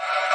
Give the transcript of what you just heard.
you